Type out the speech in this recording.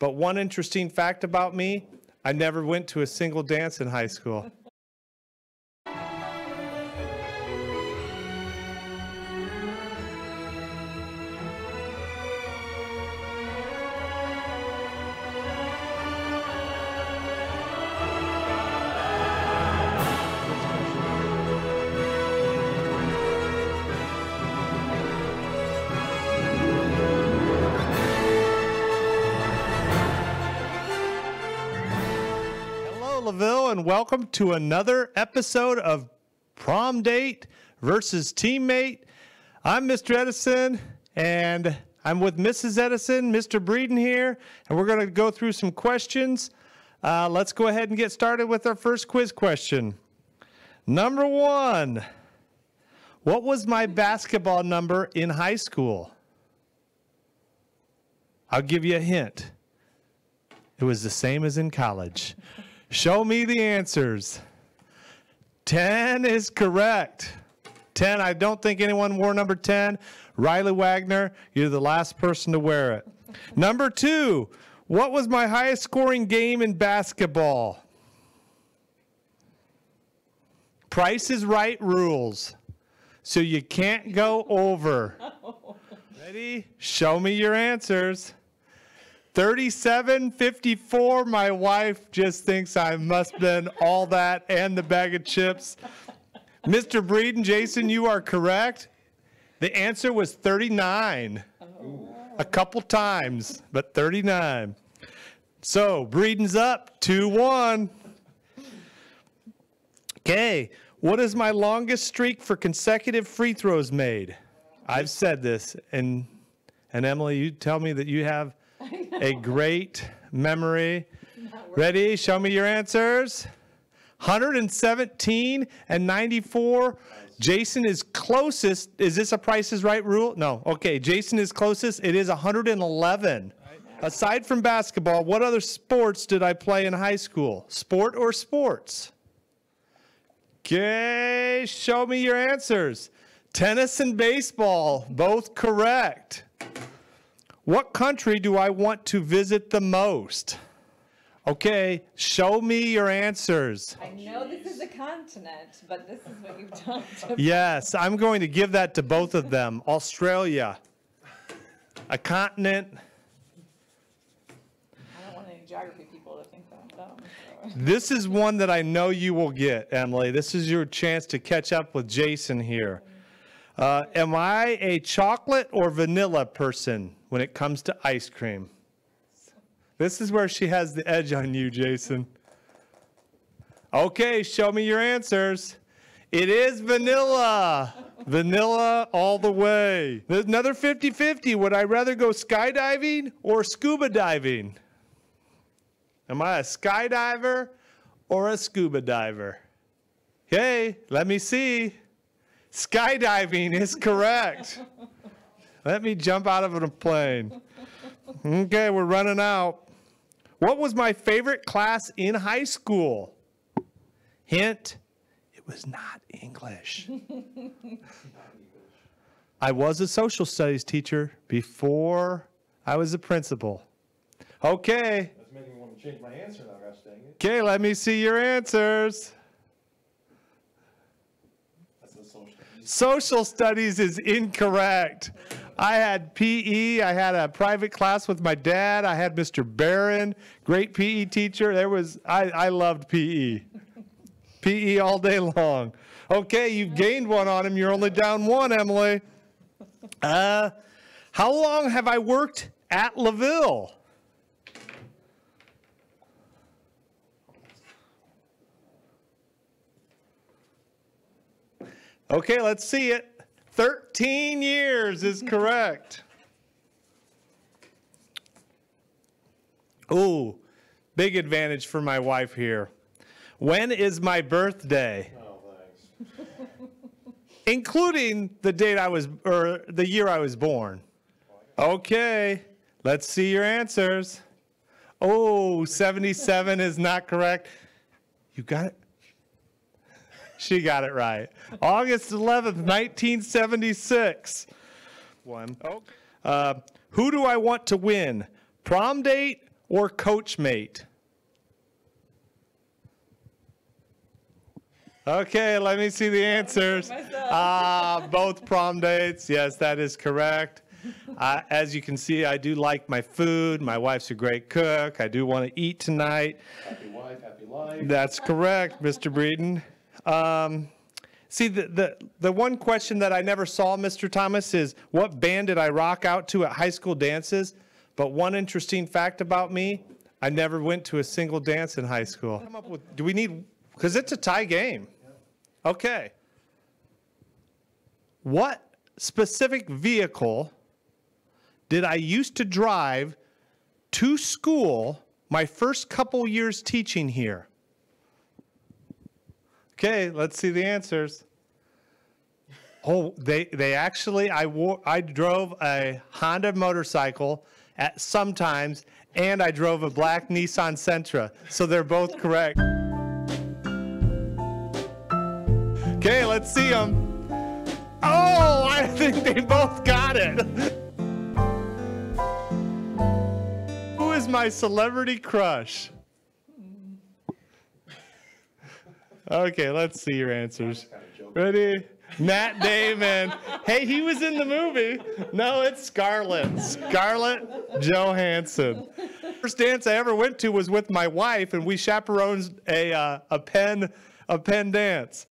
But one interesting fact about me I never went to a single dance in high school. LaVille, and welcome to another episode of Prom Date versus Teammate. I'm Mr. Edison, and I'm with Mrs. Edison, Mr. Breeden here, and we're going to go through some questions. Uh, let's go ahead and get started with our first quiz question. Number one What was my basketball number in high school? I'll give you a hint. It was the same as in college. Show me the answers. 10 is correct. 10, I don't think anyone wore number 10. Riley Wagner, you're the last person to wear it. Number two, what was my highest scoring game in basketball? Price is right rules. So you can't go over. Ready? Show me your answers. 37 54 my wife just thinks i must have been all that and the bag of chips. Mr breeden jason you are correct. The answer was 39 a couple times but 39 so breeden's up 2-1 okay what is my longest streak for consecutive free throws made? I've said this and and emily you tell me that you have a great memory. Ready? Show me your answers. 117 and 94. Jason is closest. Is this a Price is Right rule? No. Okay. Jason is closest. It is 111. Aside from basketball, what other sports did I play in high school? Sport or sports? Okay. Show me your answers. Tennis and baseball, both correct. What country do I want to visit the most? Okay, show me your answers. I know this is a continent, but this is what you've done. Yes, I'm going to give that to both of them. Australia, a continent. I don't want any geography people to think that I'm dumb. so. This is one that I know you will get, Emily. This is your chance to catch up with Jason here. Uh, am I a chocolate or vanilla person when it comes to ice cream? This is where she has the edge on you, Jason. Okay, show me your answers. It is vanilla. Vanilla all the way. There's another 50 50. Would I rather go skydiving or scuba diving? Am I a skydiver or a scuba diver? Okay, let me see. Skydiving is correct. Let me jump out of a plane. Okay, we're running out. What was my favorite class in high school? Hint, it was not English. I was a social studies teacher before I was a principal. Okay, That's making me want to change my answer now, gosh dang it. okay, let me see your answers. That's the social. Studies is incorrect. I had PE. I had a private class with my dad. I had Mr. Barron, great PE teacher. There was I, I loved PE. PE all day long. Okay, you've gained one on him. You're only down one, Emily. Uh, how long have I worked at LaVille? Okay, let's see it. 13 years is correct. Ooh, big advantage for my wife here. When is my birthday? Oh, thanks. Including the date I was, or the year I was born. Okay, let's see your answers. Oh, 77 is not correct. You got it? She got it right. August 11th, 1976. One. Uh, who do I want to win? Prom date or coach mate? Okay, let me see the answers. Myself. Ah, both prom dates. Yes, that is correct. Uh, as you can see, I do like my food. My wife's a great cook. I do want to eat tonight. Happy wife, happy life. That's correct, Mr. Breeden. Um, see, the, the, the one question that I never saw, Mr. Thomas, is what band did I rock out to at high school dances? But one interesting fact about me, I never went to a single dance in high school. Come up with, do we need, because it's a tie game. Okay. What specific vehicle did I used to drive to school my first couple years teaching here? Okay, let's see the answers. Oh, they they actually I wore I drove a Honda motorcycle at sometimes and I drove a black Nissan Sentra. So they're both correct. Okay, let's see them. Oh, I think they both got it. Who is my celebrity crush? Okay, let's see your answers. Ready? Matt Damon. hey, he was in the movie. No, it's Scarlett. Scarlett Johansson. First dance I ever went to was with my wife, and we chaperoned a uh, a pen a pen dance.